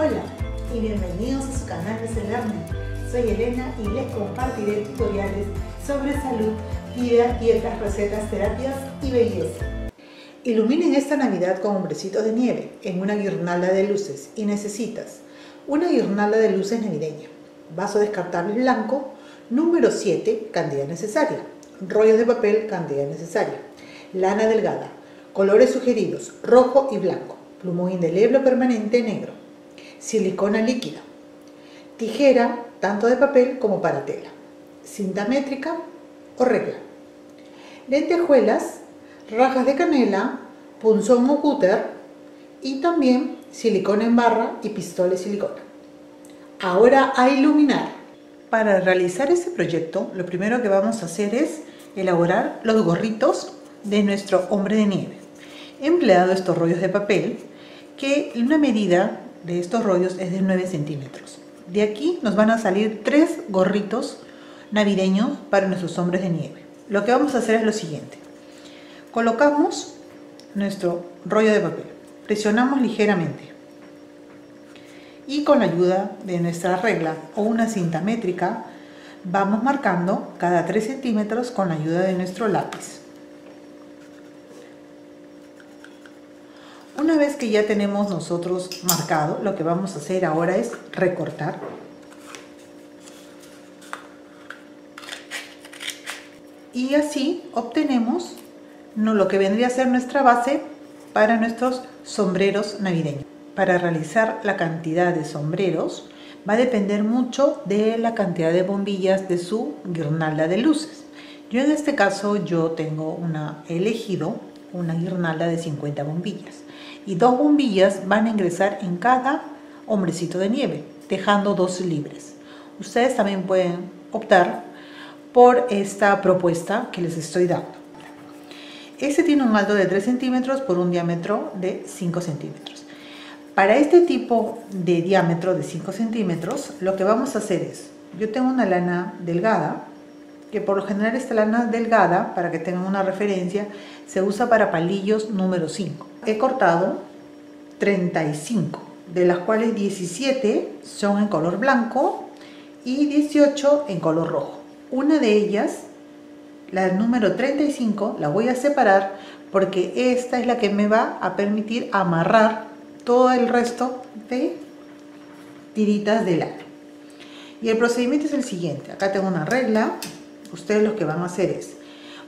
Hola y bienvenidos a su canal de Celarme. Soy Elena y les compartiré tutoriales sobre salud, vida, dietas, recetas, terapias y belleza. Iluminen esta Navidad con hombrecitos de nieve en una guirnalda de luces y necesitas una guirnalda de luces navideña, vaso descartable blanco, número 7, cantidad necesaria, rollos de papel, cantidad necesaria, lana delgada, colores sugeridos, rojo y blanco, plumón indeleble permanente negro, silicona líquida, tijera tanto de papel como para tela, cinta métrica o regla, lentejuelas, rajas de canela, punzón o cúter y también silicona en barra y pistola de silicona. Ahora a iluminar. Para realizar este proyecto, lo primero que vamos a hacer es elaborar los gorritos de nuestro hombre de nieve. He empleado estos rollos de papel que una medida de estos rollos es de 9 centímetros. De aquí nos van a salir tres gorritos navideños para nuestros hombres de nieve. Lo que vamos a hacer es lo siguiente. Colocamos nuestro rollo de papel, presionamos ligeramente y con la ayuda de nuestra regla o una cinta métrica vamos marcando cada 3 centímetros con la ayuda de nuestro lápiz. Una vez que ya tenemos nosotros marcado, lo que vamos a hacer ahora es recortar. Y así obtenemos lo que vendría a ser nuestra base para nuestros sombreros navideños. Para realizar la cantidad de sombreros va a depender mucho de la cantidad de bombillas de su guirnalda de luces. Yo en este caso yo tengo una, he elegido una guirnalda de 50 bombillas y dos bombillas van a ingresar en cada hombrecito de nieve, dejando dos libres. Ustedes también pueden optar por esta propuesta que les estoy dando. Este tiene un alto de 3 centímetros por un diámetro de 5 centímetros. Para este tipo de diámetro de 5 centímetros, lo que vamos a hacer es, yo tengo una lana delgada, que por lo general esta lana delgada, para que tengan una referencia, se usa para palillos número 5. He cortado 35, de las cuales 17 son en color blanco y 18 en color rojo. Una de ellas, la número 35, la voy a separar porque esta es la que me va a permitir amarrar todo el resto de tiritas de lana. Y el procedimiento es el siguiente. Acá tengo una regla. Ustedes lo que van a hacer es,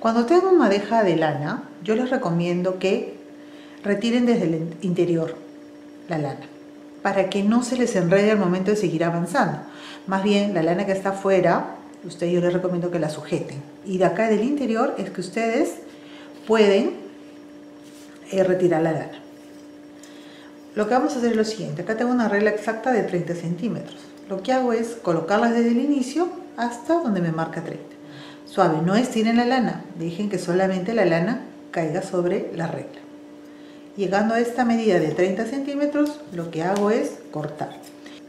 cuando tengan una madeja de lana, yo les recomiendo que retiren desde el interior la lana para que no se les enrede al momento de seguir avanzando. Más bien, la lana que está afuera, ustedes yo les recomiendo que la sujeten. Y de acá del interior es que ustedes pueden eh, retirar la lana. Lo que vamos a hacer es lo siguiente. Acá tengo una regla exacta de 30 centímetros. Lo que hago es colocarlas desde el inicio hasta donde me marca 30. Suave, no estiren la lana. Dejen que solamente la lana caiga sobre la regla. Llegando a esta medida de 30 centímetros, lo que hago es cortar.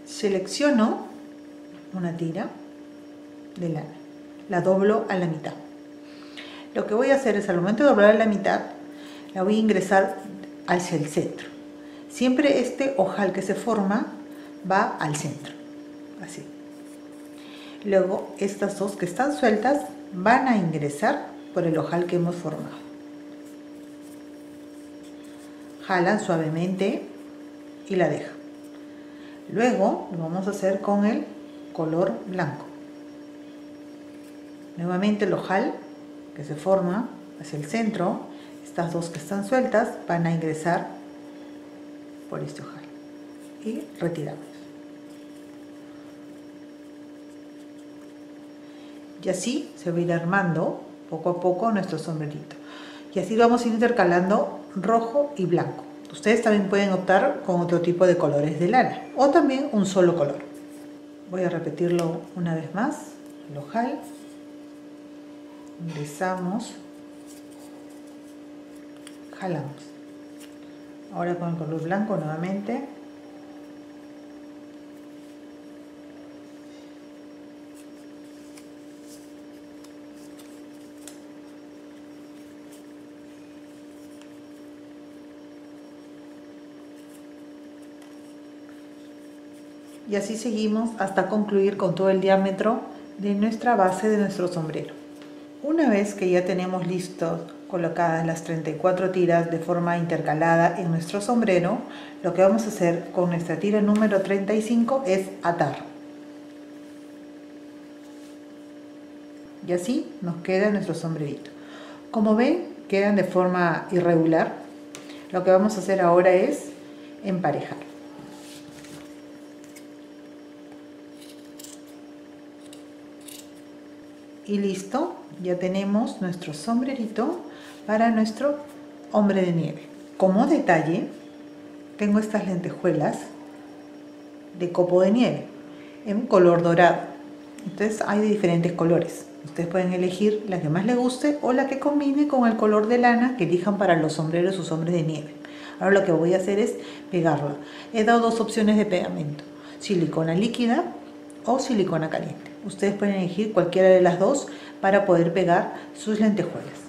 Selecciono una tira de lana. La doblo a la mitad. Lo que voy a hacer es al momento de doblar a la mitad, la voy a ingresar hacia el centro. Siempre este ojal que se forma va al centro. Así. Luego estas dos que están sueltas van a ingresar por el ojal que hemos formado. Jalan suavemente y la dejan. Luego lo vamos a hacer con el color blanco. Nuevamente el ojal que se forma hacia el centro, estas dos que están sueltas van a ingresar por este ojal y retiramos. Y así se va a ir armando poco a poco nuestro sombrerito. Y así vamos a ir intercalando rojo y blanco. Ustedes también pueden optar con otro tipo de colores de lana o también un solo color. Voy a repetirlo una vez más. El ojal. Ingresamos. Jalamos. Ahora con el color blanco nuevamente. Y así seguimos hasta concluir con todo el diámetro de nuestra base de nuestro sombrero. Una vez que ya tenemos listos colocadas las 34 tiras de forma intercalada en nuestro sombrero, lo que vamos a hacer con nuestra tira número 35 es atar. Y así nos queda nuestro sombrerito. Como ven, quedan de forma irregular. Lo que vamos a hacer ahora es emparejar. Y listo, ya tenemos nuestro sombrerito para nuestro hombre de nieve. Como detalle, tengo estas lentejuelas de copo de nieve en color dorado. Entonces hay de diferentes colores. Ustedes pueden elegir la que más les guste o la que combine con el color de lana que elijan para los sombreros o hombres de nieve. Ahora lo que voy a hacer es pegarla. He dado dos opciones de pegamento. Silicona líquida o silicona caliente. Ustedes pueden elegir cualquiera de las dos para poder pegar sus lentejuelas.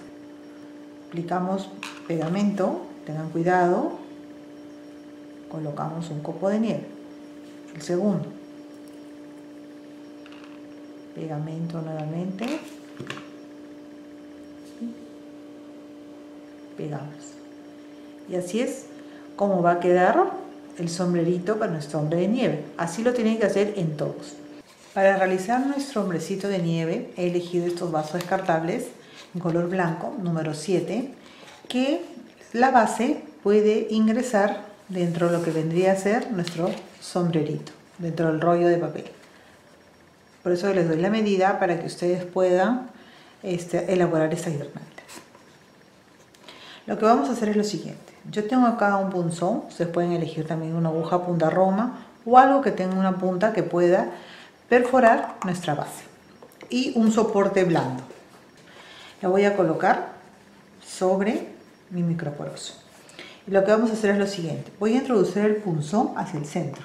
Aplicamos pegamento, tengan cuidado. Colocamos un copo de nieve. El segundo. Pegamento nuevamente. Pegamos. Y así es como va a quedar el sombrerito para nuestro hombre de nieve. Así lo tienen que hacer en todos. Para realizar nuestro hombrecito de nieve he elegido estos vasos descartables en color blanco, número 7, que la base puede ingresar dentro de lo que vendría a ser nuestro sombrerito, dentro del rollo de papel. Por eso les doy la medida para que ustedes puedan este, elaborar esta guirnalda. Lo que vamos a hacer es lo siguiente. Yo tengo acá un punzón, ustedes pueden elegir también una aguja punta roma o algo que tenga una punta que pueda perforar nuestra base y un soporte blando. La voy a colocar sobre mi microporoso. Y lo que vamos a hacer es lo siguiente. Voy a introducir el punzón hacia el centro.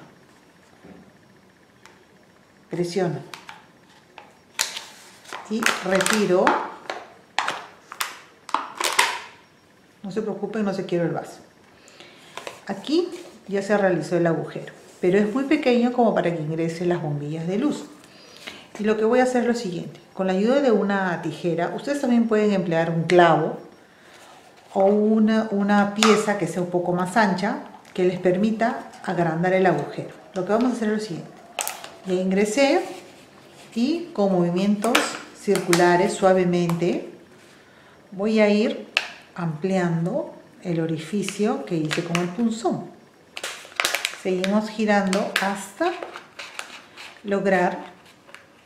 Presiono. Y retiro. No se preocupen, no se quiero el vaso. Aquí ya se realizó el agujero pero es muy pequeño como para que ingresen las bombillas de luz. Y lo que voy a hacer es lo siguiente, con la ayuda de una tijera, ustedes también pueden emplear un clavo o una, una pieza que sea un poco más ancha que les permita agrandar el agujero. Lo que vamos a hacer es lo siguiente, ya ingresé y con movimientos circulares suavemente voy a ir ampliando el orificio que hice con el punzón seguimos girando hasta lograr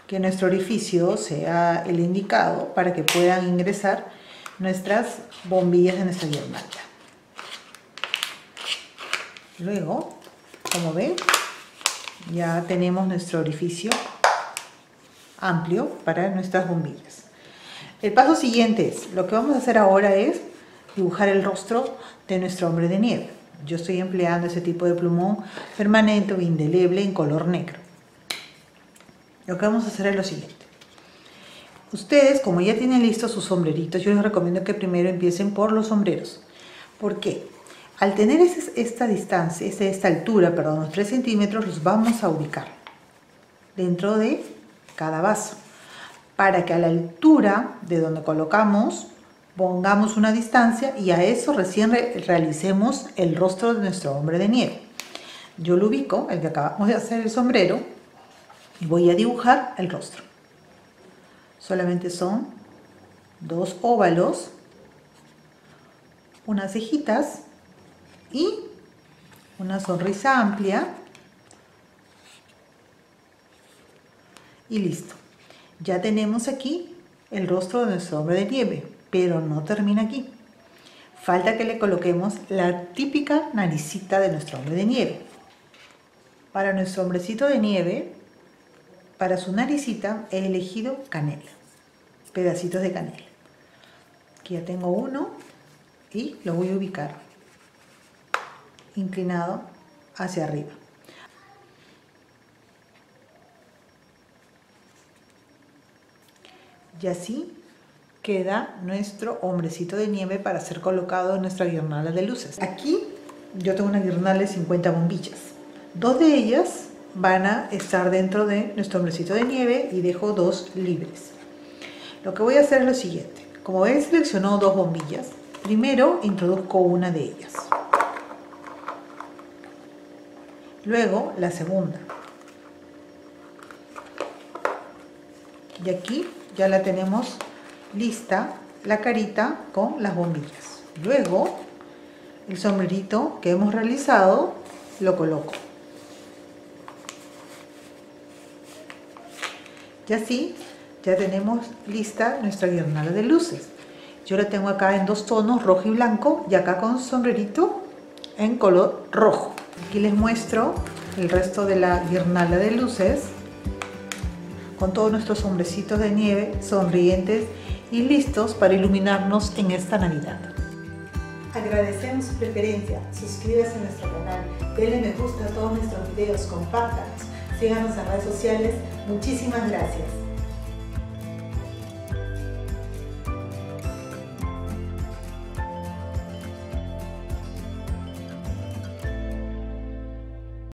que nuestro orificio sea el indicado para que puedan ingresar nuestras bombillas de nuestra guirnalda. Luego, como ven, ya tenemos nuestro orificio amplio para nuestras bombillas. El paso siguiente es, lo que vamos a hacer ahora es dibujar el rostro de nuestro hombre de nieve. Yo estoy empleando ese tipo de plumón permanente o indeleble en color negro. Lo que vamos a hacer es lo siguiente. Ustedes, como ya tienen listos sus sombreritos, yo les recomiendo que primero empiecen por los sombreros. ¿Por qué? Al tener esta distancia, esta altura, perdón, los 3 centímetros, los vamos a ubicar dentro de cada vaso para que a la altura de donde colocamos pongamos una distancia y a eso recién realicemos el rostro de nuestro hombre de nieve. Yo lo ubico, el que acabamos de hacer el sombrero, y voy a dibujar el rostro. Solamente son dos óvalos, unas cejitas y una sonrisa amplia y listo. Ya tenemos aquí el rostro de nuestro hombre de nieve pero no termina aquí. Falta que le coloquemos la típica naricita de nuestro hombre de nieve. Para nuestro hombrecito de nieve, para su naricita he elegido canela, pedacitos de canela. Aquí ya tengo uno y lo voy a ubicar inclinado hacia arriba. Y así queda nuestro hombrecito de nieve para ser colocado en nuestra guirnalda de luces. Aquí yo tengo una guirnalda de 50 bombillas. Dos de ellas van a estar dentro de nuestro hombrecito de nieve y dejo dos libres. Lo que voy a hacer es lo siguiente. Como he seleccionado dos bombillas, primero introduzco una de ellas. Luego la segunda. Y aquí ya la tenemos lista la carita con las bombillas. Luego el sombrerito que hemos realizado lo coloco. Y así ya tenemos lista nuestra guirnalda de luces. Yo la tengo acá en dos tonos, rojo y blanco, y acá con sombrerito en color rojo. Aquí les muestro el resto de la guirnalda de luces con todos nuestros hombrecitos de nieve sonrientes y listos para iluminarnos en esta Navidad. Agradecemos su preferencia, suscríbase a nuestro canal, denle me gusta a todos nuestros videos, compártanos, síganos en redes sociales. Muchísimas gracias.